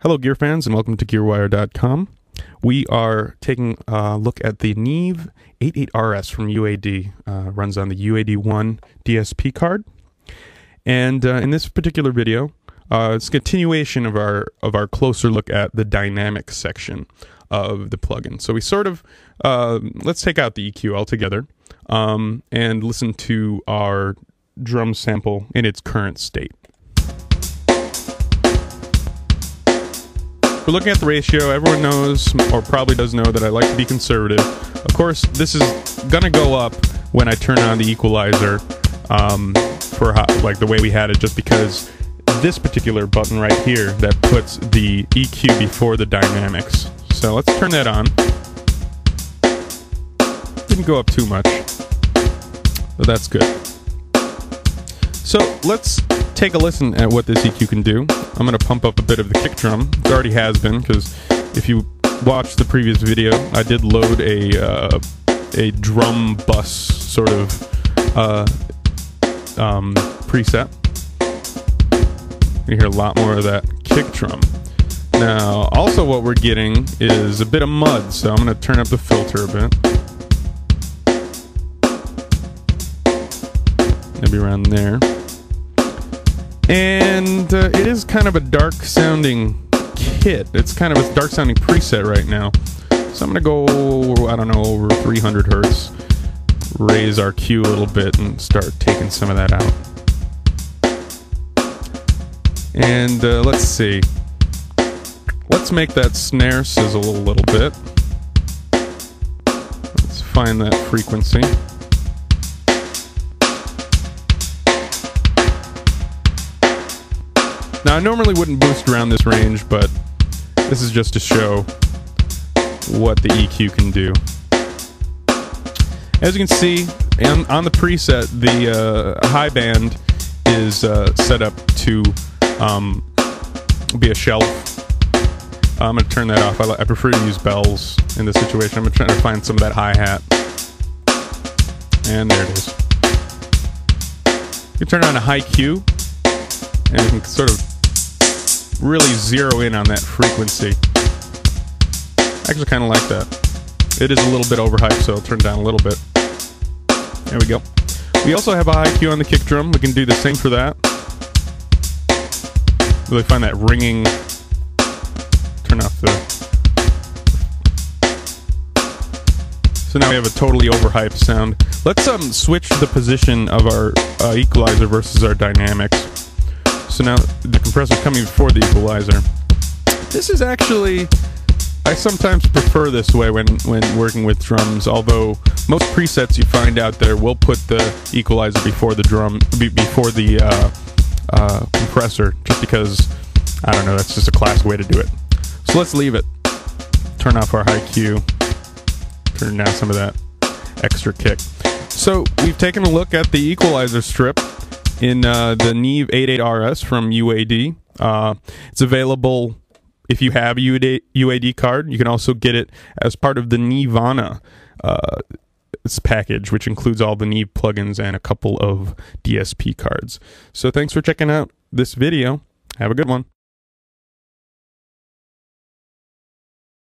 Hello, gear fans, and welcome to GearWire.com. We are taking a look at the Neve 88RS from UAD. Uh, runs on the UAD1 DSP card, and uh, in this particular video, uh, it's a continuation of our of our closer look at the dynamic section of the plugin. So we sort of uh, let's take out the EQ altogether um, and listen to our drum sample in its current state. We're looking at the ratio. Everyone knows, or probably does know, that I like to be conservative. Of course, this is gonna go up when I turn on the equalizer um, for how, like the way we had it, just because this particular button right here that puts the EQ before the dynamics. So let's turn that on. Didn't go up too much, but that's good. So let's take a listen at what this EQ can do. I'm going to pump up a bit of the kick drum. It already has been because if you watched the previous video, I did load a uh, a drum bus sort of uh, um, preset. You hear a lot more of that kick drum. Now, also what we're getting is a bit of mud, so I'm going to turn up the filter a bit. Maybe around there and uh, it is kind of a dark sounding kit. It's kind of a dark sounding preset right now. So I'm gonna go, I don't know, over 300 hertz, raise our Q a little bit, and start taking some of that out. And uh, let's see. Let's make that snare sizzle a little bit. Let's find that frequency. Now, I normally wouldn't boost around this range, but this is just to show what the EQ can do. As you can see, on, on the preset, the uh, high band is uh, set up to um, be a shelf. I'm going to turn that off. I, I, prefer to use bells in this situation. I'm trying to find some of that hi-hat. And there it is. You turn on a high Q, and you can sort of really zero in on that frequency. I actually kind of like that. It is a little bit overhyped, so I'll turn down a little bit. There we go. We also have a high Q on the kick drum. We can do the same for that. Really find that ringing. Turn off the. So now we have a totally overhyped sound. Let's um switch the position of our uh, equalizer versus our dynamics. So now the compressor's coming before the equalizer. This is actually I sometimes prefer this way when, when working with drums, although most presets you find out there will put the equalizer before the drum be, before the uh, uh, compressor, just because I don't know, that's just a classic way to do it. So let's leave it. Turn off our high Q. Turn down some of that extra kick. So we've taken a look at the equalizer strip in uh, the Neve 88RS from UAD. Uh, it's available if you have a UAD, UAD card. You can also get it as part of the Nevana uh, package, which includes all the Neve plugins and a couple of DSP cards. So thanks for checking out this video. Have a good one.